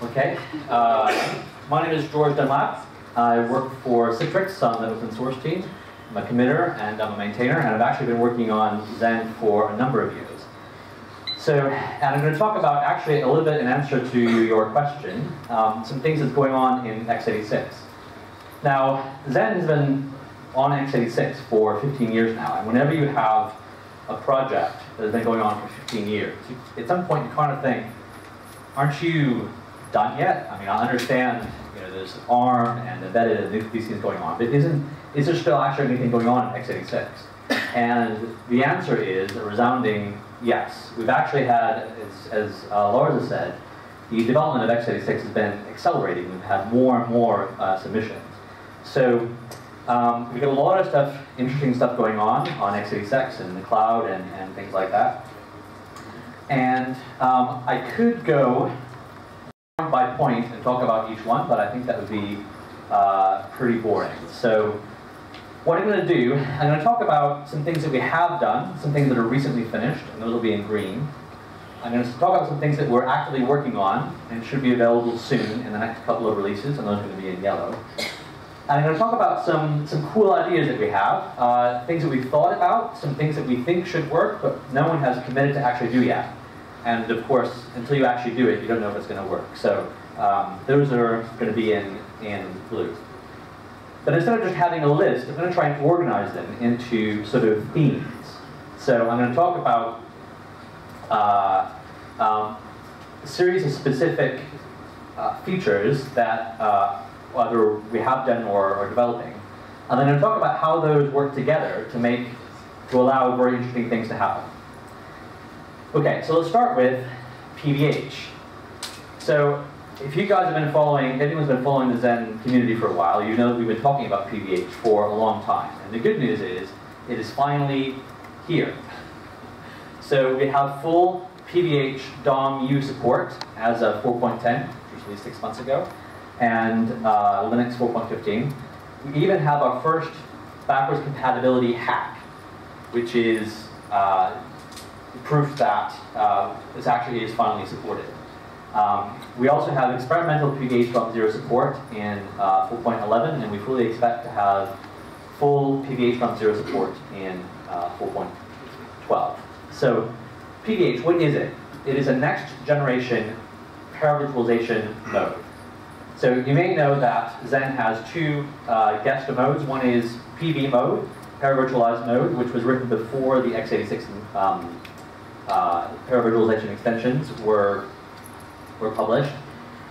Okay, uh, my name is George Dunlap. I work for Citrix on the open source team. I'm a committer and I'm a maintainer, and I've actually been working on Xen for a number of years. So, and I'm going to talk about actually a little bit in answer to your question, um, some things that's going on in x86. Now, Xen has been on x86 for 15 years now, and whenever you have a project that has been going on for 15 years, at some point you kind of think, aren't you done yet? I mean, I understand you know, there's ARM and embedded and these things going on, but isn't, is there still actually anything going on in x86? And the answer is a resounding yes. We've actually had, as, as uh, Laura has said, the development of x86 has been accelerating. We've had more and more uh, submissions. So um, we got a lot of stuff, interesting stuff going on on x86 and the cloud and, and things like that. And um, I could go point and talk about each one, but I think that would be uh, pretty boring. So what I'm going to do, I'm going to talk about some things that we have done, some things that are recently finished, and those will be in green. I'm going to talk about some things that we're actively working on and should be available soon in the next couple of releases, and those are going to be in yellow. And I'm going to talk about some, some cool ideas that we have, uh, things that we've thought about, some things that we think should work, but no one has committed to actually do yet. And of course, until you actually do it, you don't know if it's going to work. So um, those are going to be in, in blue. But instead of just having a list, I'm going to try and organize them into sort of themes. So I'm going to talk about uh, um, a series of specific uh, features that uh, either we have done or are developing. And then I'm going to talk about how those work together to make, to allow very interesting things to happen. Okay, so let's start with PVH. So if you guys have been following, if anyone's been following the Xen community for a while, you know we've been talking about PVH for a long time. And the good news is, it is finally here. So we have full PVH DOM-U support as of 4.10, which was released six months ago, and uh, Linux 4.15. We even have our first backwards compatibility hack, which is uh, proof that uh, this actually is finally supported. Um, we also have experimental PVH.0 support in uh, 4.11, and we fully expect to have full PVH.0 support in uh, 4.12. So PVH, what is it? It is a next generation paravirtualization mode. So you may know that Xen has two uh, guest modes. One is PV mode, paravirtualized mode, which was written before the x86 um, uh, paravirtualization extensions were, were published.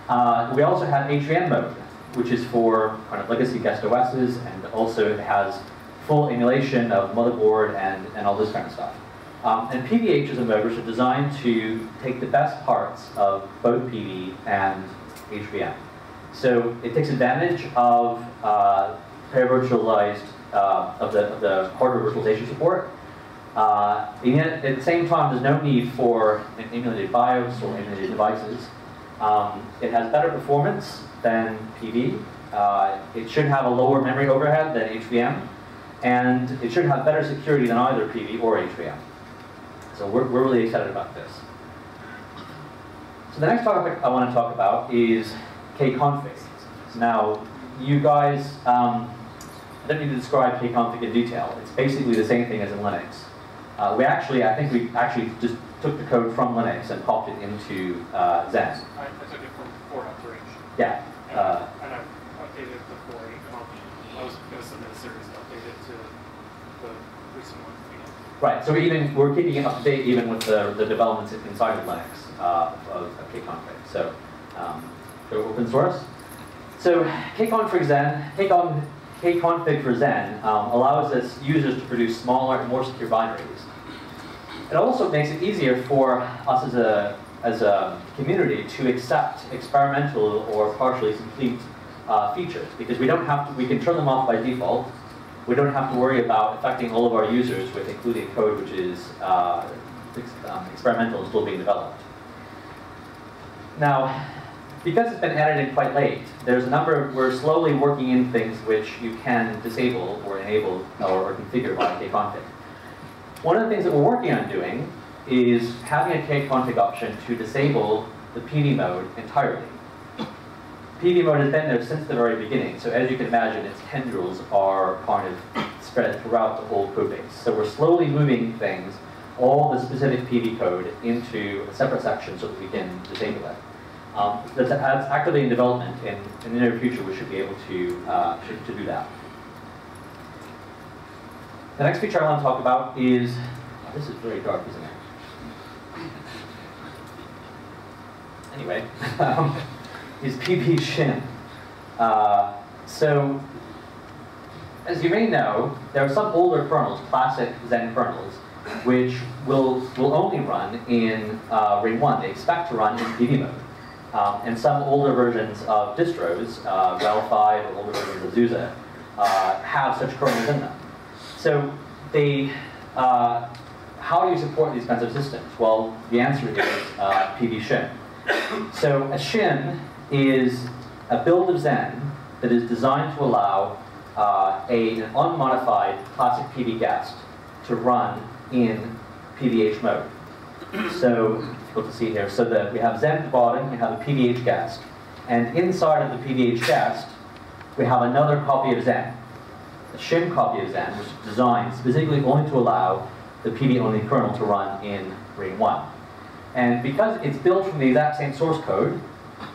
Uh, we also have HVM mode, which is for kind of legacy guest OSs, and also it has full emulation of motherboard and, and all this kind of stuff. Um, and PVH is a mode which is designed to take the best parts of both PV and HVM. So it takes advantage of uh, paravirtualized, uh, of, the, of the hardware virtualization support, uh, and yet, at the same time, there's no need for an emulated BIOS or emulated devices. Um, it has better performance than PV. Uh, it should have a lower memory overhead than HVM. And it should have better security than either PV or HVM. So we're, we're really excited about this. So the next topic I want to talk about is kconfig. Now, you guys, um, I don't need to describe kconfig in detail. It's basically the same thing as in Linux. Uh, we actually, I think we actually just took the code from Linux and popped it into uh, Xen. I, took it from 4.3. Yeah. And, uh, and I updated it to 4.8. I was going to submit a series to update it to the recent one. Right, so even we're keeping it up to date even with the, the developments inside of Linux uh, of, of kconfig. So um, go open source. So kconfig Xen, kconfig, kconfig for Xen um, allows us users to produce smaller and more secure binaries. It also makes it easier for us as a, as a community to accept experimental or partially complete uh, features because we don't have to, we can turn them off by default. We don't have to worry about affecting all of our users with including code which is uh, ex um, experimental and still being developed. Now, because it's been added in quite late, there's a number of, we're slowly working in things which you can disable or enable or, configure by kconfig. One of the things that we're working on doing is having a kconfig option to disable the PV mode entirely. PV mode has been there since the very beginning, so as you can imagine, its tendrils are kind of spread throughout the whole code base. So we're slowly moving things, all the specific PV code, into a separate section so that we can disable it. Um, that's, that's actively in development, and in the near future we should be able to, uh, should, to do that. The next feature I want to talk about is, oh, this is very dark, isn't it? Anyway, is PV shim. Uh, so, as you may know, there are some older kernels, classic Xen kernels, which will, will only run in uh, Ring 1. They expect to run in PV mode. Um, and some older versions of distros, uh, RHEL 5 or older versions of SUSE, uh, have such kernels in them. So they, uh, how do you support these kinds of systems? Well, the answer is uh, PV shim. So a shim is a build of Xen that is designed to allow uh, a, an unmodified classic PV guest to run in PVH mode. So difficult to see here. So that we have Xen at the bottom, we have a PVH guest, and inside of the PVH guest, we have another copy of Xen, a shim copy of Xen, which is designed specifically only to allow the PV-only kernel to run in Ring 1. And because it's built from the exact same source code,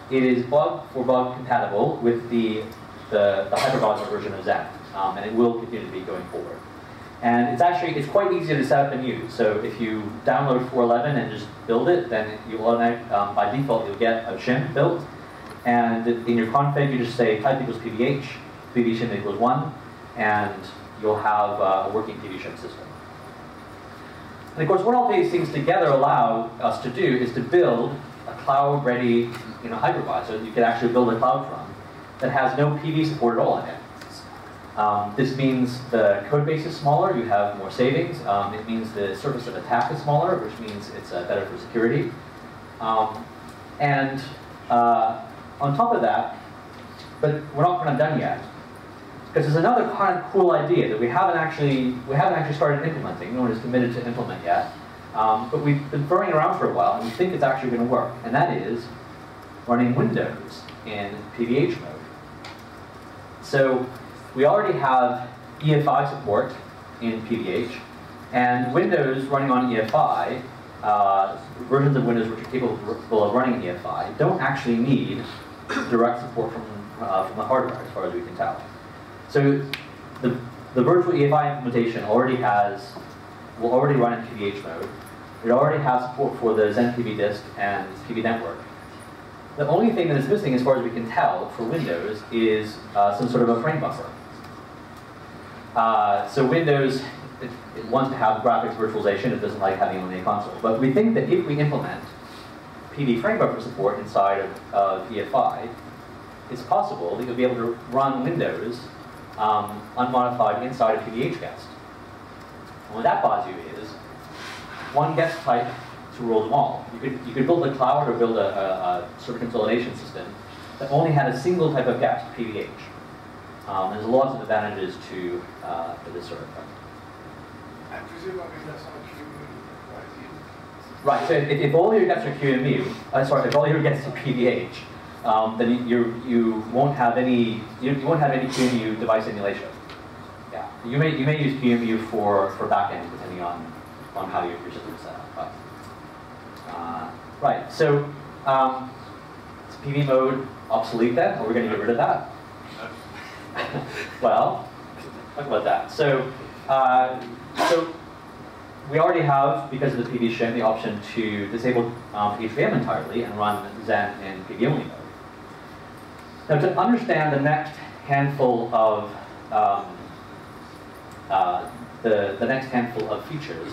it is bug for bug compatible with the, the, the hypervisor version of Xen, um, and it will continue to be going forward. And it's actually, it's quite easy to set up and use. So if you download 411 and just build it, then you will, um, by default, you'll get a shim built. And in your config, you just say type equals PVH, PV shim equals one, and you'll have uh, a working PV shim system. And of course, what all these things together allow us to do is to build a cloud-ready you know, hypervisor that you can actually build a cloud from that has no PV support at all in it. Um, this means the code base is smaller, you have more savings. Um, it means the surface of attack is smaller, which means it's uh, better for security. Um, and uh, on top of that, but we're not kind of done yet. Because there's another kind of cool idea that we haven't actually we haven't actually started implementing. No one is committed to implement yet. Um, but we've been throwing it around for a while, and we think it's actually going to work. And that is running Windows in PVH mode. So we already have EFI support in PVH, and Windows running on EFI, uh, versions of Windows which are capable of running EFI, don't actually need direct support from, uh, from the hardware, as far as we can tell. So the, the virtual EFI implementation already has, will already run in PVH mode. It already has support for the Xen PV disk and PV network. The only thing that is missing, as far as we can tell, for Windows is uh, some sort of a frame buffer. Uh, so Windows it, it, wants to have graphics virtualization. It doesn't like having only a console. But we think that if we implement PV frame buffer support inside of EFI, it's possible that you'll be able to run Windows um, unmodified inside a PVH guest. And what that buys you is one guest type to rule them all. You could, you could build a cloud or build a, a, a server consolidation system that only had a single type of guest, PVH. Um, there's lots of advantages to, uh, to this sort of thing. And presumably that's not Right, so if, if all your guests are QEMU, uh, sorry, if all your guests are PVH, um, then you you won't have any you, you won't have any QEMU device emulation. Yeah, you may you may use QEMU for for backend depending on on how your, your system is set up. But, uh, right, so um, is PV mode obsolete then? Are we going to get rid of that? well, talk about that. So uh, so we already have, because of the PV shim, the option to disable um, HVM entirely and run Xen in PV only mode. Now to understand the next handful of um, uh, the, the next handful of features,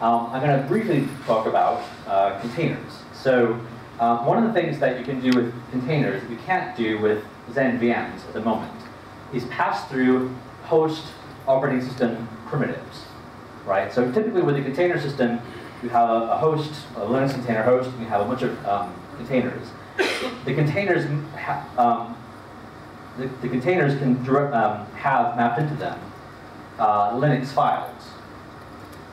um, I'm going to briefly talk about uh, containers. So um, one of the things that you can do with containers that you can't do with Xen VMs at the moment is pass through host operating system primitives, right? So typically with a container system, you have a, a host, a Linux container host, and you have a bunch of um, containers the containers um, the, the, containers can um, have mapped into them uh, Linux files.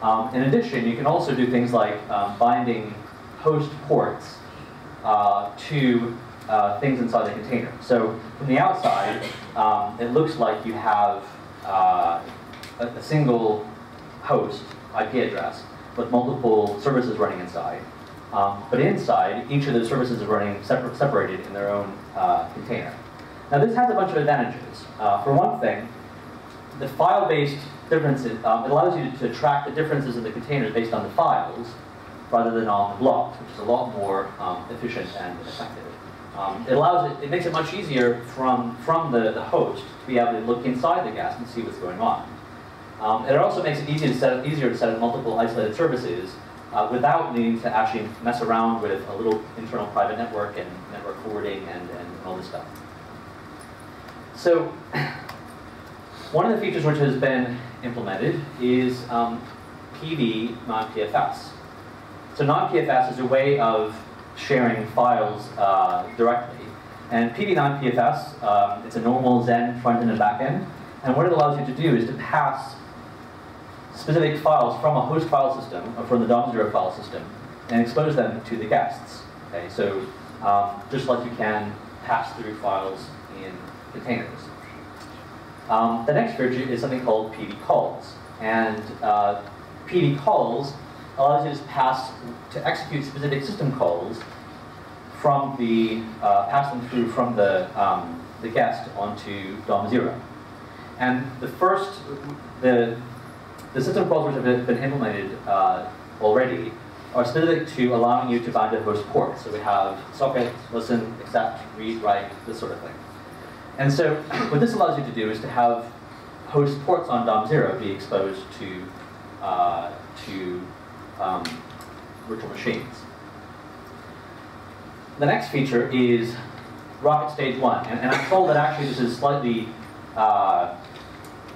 Um, in addition, you can also do things like um, binding host ports uh, to uh, things inside the container. So from the outside, um, it looks like you have uh, a, a single host IP address with multiple services running inside. Um, but inside, each of those services is running separ separated in their own uh, container. Now this has a bunch of advantages. Uh, for one thing, the file-based differences, um, it allows you to track the differences in the containers based on the files rather than on the blocks, which is a lot more um, efficient and effective. Um, it allows it, it makes it much easier from, from the, the host to be able to look inside the gas and see what's going on. Um, it also makes it easy to set up, easier to set up multiple isolated services uh, without needing to actually mess around with a little internal private network and network forwarding and, and all this stuff. So one of the features which has been implemented is um, PV 9pfs. So 9pfs is a way of sharing files uh, directly. And PV 9pfs, um, it's a normal Xen front-end and back-end. And what it allows you to do is to pass specific files from a host file system, or from the DOM0 file system, and expose them to the guests. Okay, so um, just like you can pass through files in containers. Um, the next feature is something called PV calls. And uh, PV calls allows you to pass, to execute specific system calls from the, uh, pass them through from the, um, the guest onto DOM0. And the first, the, the system calls which have been implemented uh, already are specific to allowing you to bind host ports. So we have socket, listen, accept, read, write, this sort of thing. And so what this allows you to do is to have host ports on DOM0 be exposed to, uh, to um, virtual machines. The next feature is Rocket Stage 1. And, and I'm told that actually this is slightly uh,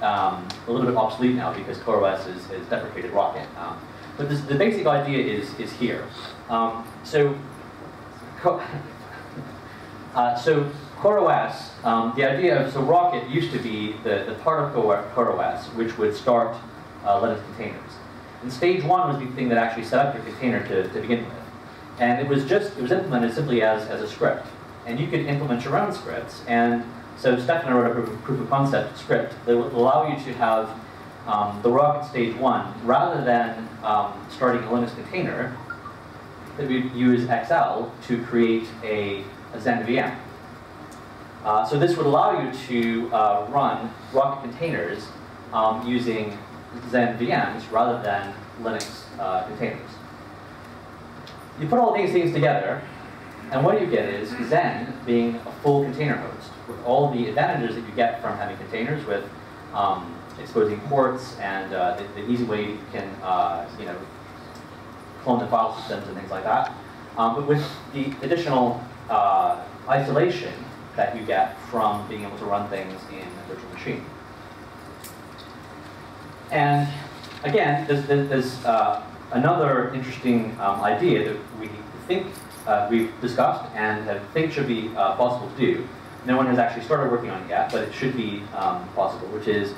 um, a little bit obsolete now because CoreOS has, has deprecated Rocket. Um, but this, the basic idea is, is here. Um, so, uh, so CoreOS, um, the idea of, so Rocket used to be the, the part of CoreOS which would start uh, Linux containers. And stage one was the thing that actually set up your container to, to begin with. And it was just, it was implemented simply as, as a script. And you could implement your own scripts. And so Stefan I wrote a proof of, proof of concept script that would allow you to have um, the Rocket stage one, rather than um, starting a Linux container, that we'd use XL to create a, a Xen VM. Uh, so this would allow you to uh, run Rocket containers um, using Xen VMs rather than Linux uh, containers. You put all these things together, and what you get is Xen being a full container host with all the advantages that you get from having containers with um, exposing ports and uh, the, the, easy way you can uh, you know clone the file systems and things like that. Um, but with the additional uh, isolation that you get from being able to run things in a virtual machine. And again, there's, there's uh, another interesting um, idea that we think uh, we've discussed and have, think should be uh, possible to do. No one has actually started working on yet, but it should be um, possible, which is,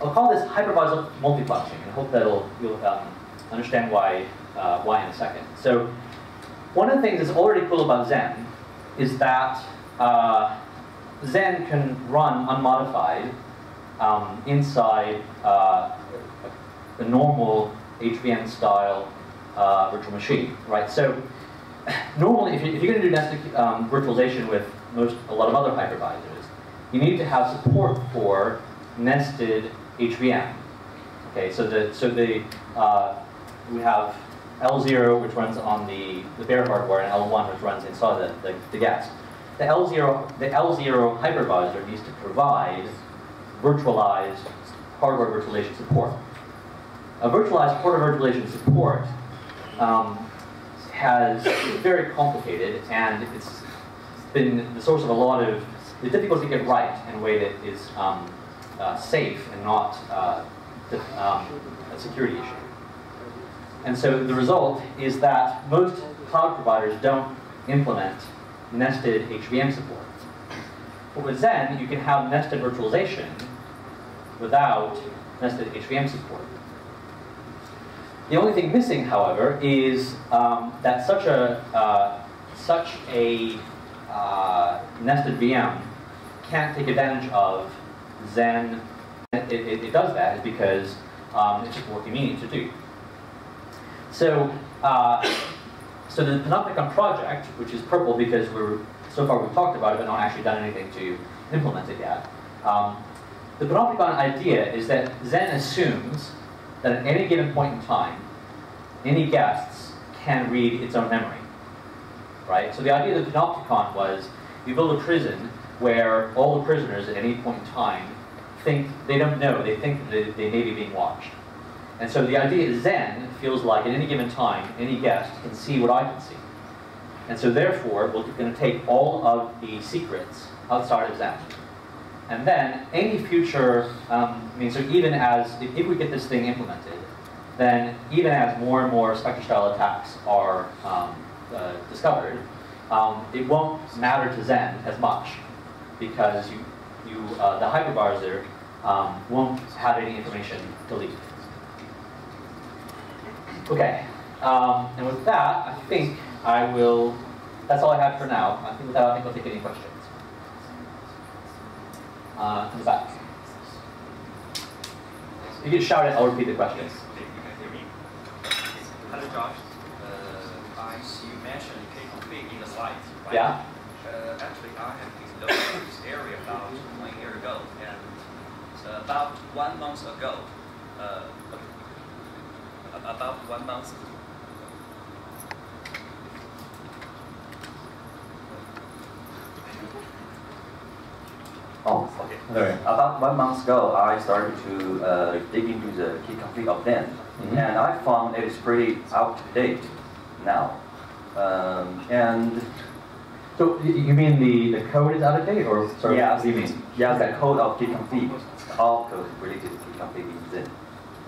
I'll call this hypervisor multiplexing, and I hope that you'll um, understand why, uh, why in a second. So one of the things that's already cool about Xen is that uh, Xen can run unmodified um, inside uh, the normal HVM style uh, virtual machine, right? So normally, if, you, are going to do nested um, virtualization with most a lot of other hypervisors, you need to have support for nested HVM. Okay, so the so the uh, we have L0 which runs on the the bare hardware and L1 which runs inside the, the, the guest. The L0 the L0 hypervisor needs to provide virtualized hardware virtualization support. A virtualized hardware virtualization support um, has very complicated and it's been the source of a lot of the difficulty to get right in a way that is um, uh, safe and not uh, um, a security issue. And so the result is that most cloud providers don't implement nested HVM support. But with Xen, you can have nested virtualization without nested HVM support. The only thing missing, however, is um, that such a uh, such a uh, nested VM can't take advantage of Xen, it, it, it does that because um, it's just more convenient to do. So, uh, so the Panopticon project, which is purple because we're so far we've talked about it but not actually done anything to implement it yet. Um, the Panopticon idea is that Xen assumes that at any given point in time, any guests can read its own memory. Right? So the idea of the Panopticon was you build a prison where all the prisoners at any point in time think, they don't know, they think they, they may be being watched. And so the idea is Xen feels like at any given time, any guest can see what I can see. And so therefore, we're going to take all of the secrets outside of Xen. And then any future, um, I mean, so even as, if, if, we get this thing implemented, then even as more and more Spectre style attacks are um, uh, discovered, um, it won't matter to Xen as much because you, you, uh, the hypervisor um, won't have any information to leak. Okay, um, and with that, I think I will, that's all I have for now. I think with that, I think I'll take any questions. Uh, in the back. You can shout it, I'll repeat the question. Hello, Josh. Uh, I see you mentioned K-config in the slides, right? Yeah. Uh, actually, I have explored this area about one year ago, and about one month ago, uh, about one month Oh, okay. About one month ago, I started to uh, dig into the key config of them, mm -hmm. and I found it is pretty out to date now. Um, and so you mean the, the code is out of date, or sorry, yeah, what do you mean? Yeah, the code of key config, all code related to key config is in.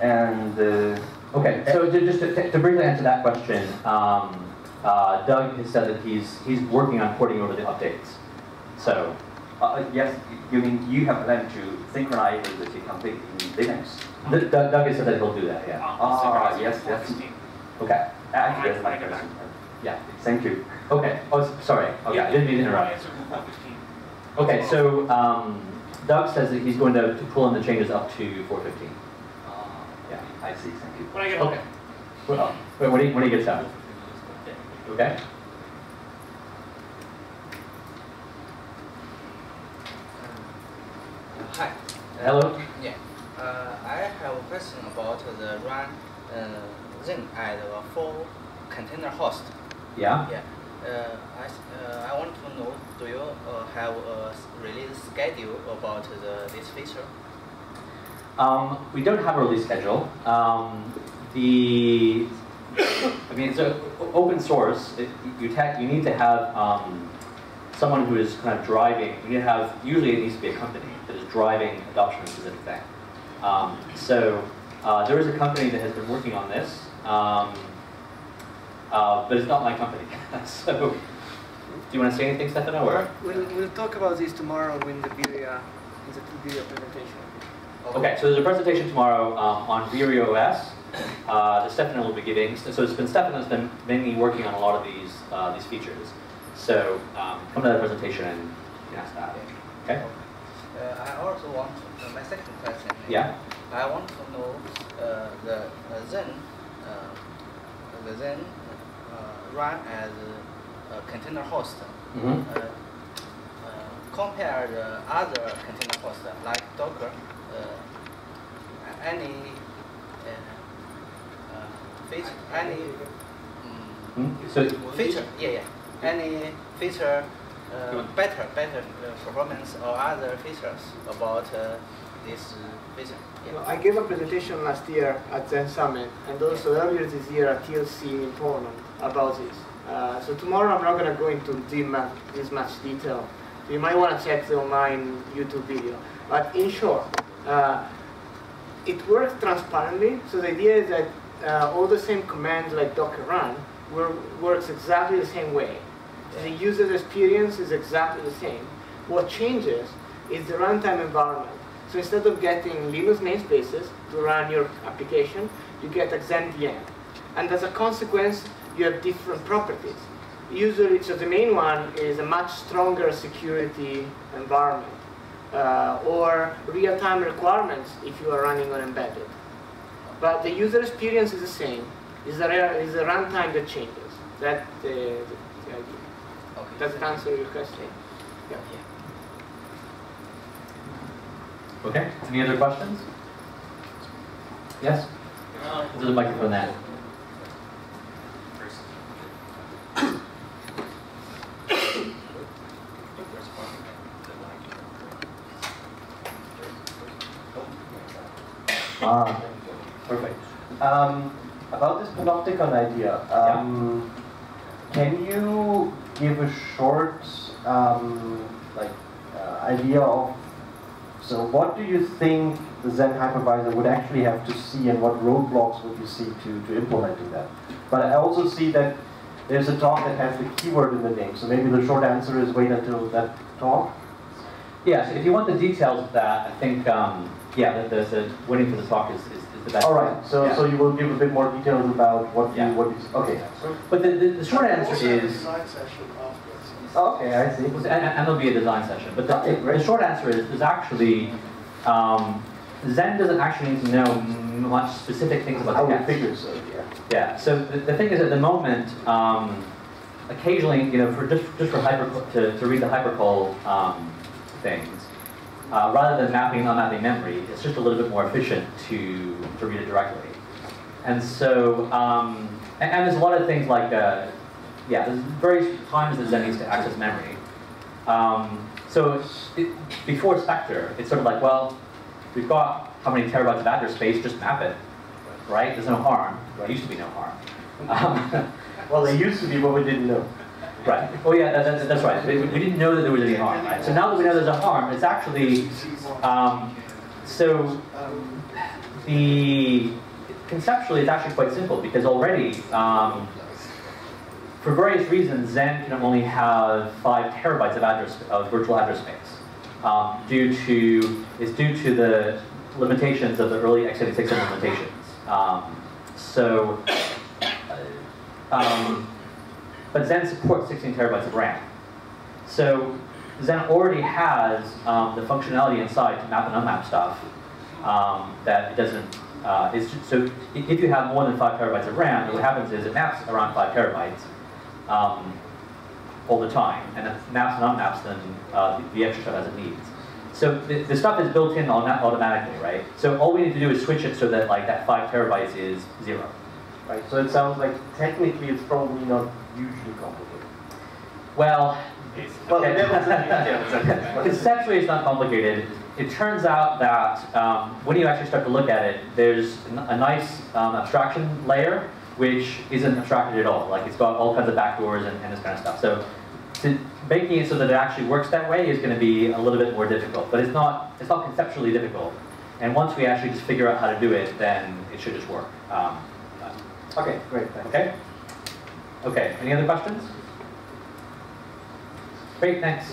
And uh, okay, so just to, to, briefly answer that question, um, uh, Doug has said that he's he's working on porting over the updates. So uh, yes, you mean you have planned to synchronize the config in Linux? The, Doug said that he'll do that, yeah. Ah, yes, yes. Okay. Actually, that's my question. Yeah. Thank you. Okay. Oh, sorry. Okay, I didn't mean to interrupt. Okay, so um, Doug says that he's going to, to pull in the changes up to 415. Uh, yeah, I see. Thank you. When I get okay. Well, wait, when he, when he gets out. Okay. Hi. Hello. Yeah. Uh, I have a question about the run uh, Xen at a full container host. Yeah. Yeah. Uh, I, uh, I want to know, do you uh, have a release schedule about the, this feature? Um, we don't have a release schedule. Um, the, I mean, it's so open source. It, you, you need to have um, someone who is kind of driving. You need to have usually it needs to be a company that is driving adoption of a specific thing. Um, so uh, there is a company that has been working on this, um, uh, but it's not my company. so do you want to say anything, Stefano? Or? We'll, we'll talk about this tomorrow in the video, in the video presentation. Okay, so there's a presentation tomorrow um, on ViryaOS uh, that Stefano will be giving. So it's been Stefano's been mainly working on a lot of these uh, these features. So um, come to that presentation and ask that. Okay. Uh, I also want to, uh, my second question. Yeah. I want to know uh, the Xen, the Xen run as a container host. Mm -hmm. compare the other container host like Docker, any feature, any mm, so feature, yeah, yeah, any feature uh, better, better uh, performance or other features about uh, this feature. Yeah. I gave a presentation last year at Xen Summit and also earlier this year at TLC in Poland about this. Uh, so tomorrow I'm not going to go into this much detail. So you might want to check the online YouTube video. But in short, uh, it works transparently. So the idea is that uh, all the same commands like docker run works exactly the same way. The user experience is exactly the same. What changes is the runtime environment. So instead of getting Linux namespaces to run your application, you get a XenVM. And as a consequence, you have different properties. usually, so the main one is a much stronger security environment uh, or real-time requirements if you are running on embedded. But the user experience is the same. It's the, it's the runtime that changes. That the, the, the idea. Okay. Does it answer your question? Yeah. Okay, any other questions? Yes? There's a microphone there. Ah, perfect. Um, about this panopticon idea, um, can you give a short um, like uh, idea of so what do you think the Xen hypervisor would actually have to see and what roadblocks would you see to, to implementing that? But I also see that there's a talk that has the keyword in the name, so maybe the short answer is wait until that talk. Yes, if you want the details of that, I think, um, yeah, the, the, the waiting for the talk is, is the best. All right, so Yeah. so you will give a bit more details about what you Yeah. what you okay. But the, the, the short answer is, Design session. Okay, I see. and, and there'll be a design session, but the, Okay, great. the short answer is, is actually, um, Xen doesn't actually need to know much specific things about I the would figure so, yeah. Yeah, so the, the thing is at the moment, um, occasionally, you know, for just, just for hyper, to, to read the hypercall um, things, uh, rather than mapping and unmapping memory, it's just a little bit more efficient to, to read it directly. And so, um, and, and there's a lot of things like, uh, yeah, there's various times that Xen needs to access memory. Um, so it, before Spectre, it's sort of like, well, we've got how many terabytes of address space, just map it, right? There's no harm. There used to be no harm. Um, Well, there used to be, but we didn't know. Right. Oh yeah, that, that, that's right. We, didn't know that there was any harm, right? So now that we know there's a harm, it's actually, um, so the conceptually it's actually quite simple because already um, for various reasons Xen can only have five terabytes of address of virtual address space um, due to is due to the limitations of the early x86 implementations. Um, so, uh, um, but Xen supports 16 terabytes of RAM. So Xen already has um, the functionality inside to map and unmap stuff um, that it doesn't. Uh, is so if you have more than five terabytes of RAM, what happens is it maps around five terabytes um, all the time, and it maps and unmaps then uh, the, the extra stuff as it needs. So the, the stuff is built in on automatically, right? So all we need to do is switch it so that like that five terabytes is zero. Right, so it sounds like technically it's probably not hugely complicated. Well, Well, Okay. the devil's in the. Conceptually, it's not complicated. It turns out that um, when you actually start to look at it, there's a nice um, abstraction layer which isn't abstracted at all. Like it's got all kinds of backdoors and, and this kind of stuff. So to, making it so that it actually works that way is going to be a little bit more difficult. But it's not it's not conceptually difficult. And once we actually just figure out how to do it, then it should just work. Um, Okay, great, thanks. okay. Okay. Any other questions? Great. Thanks.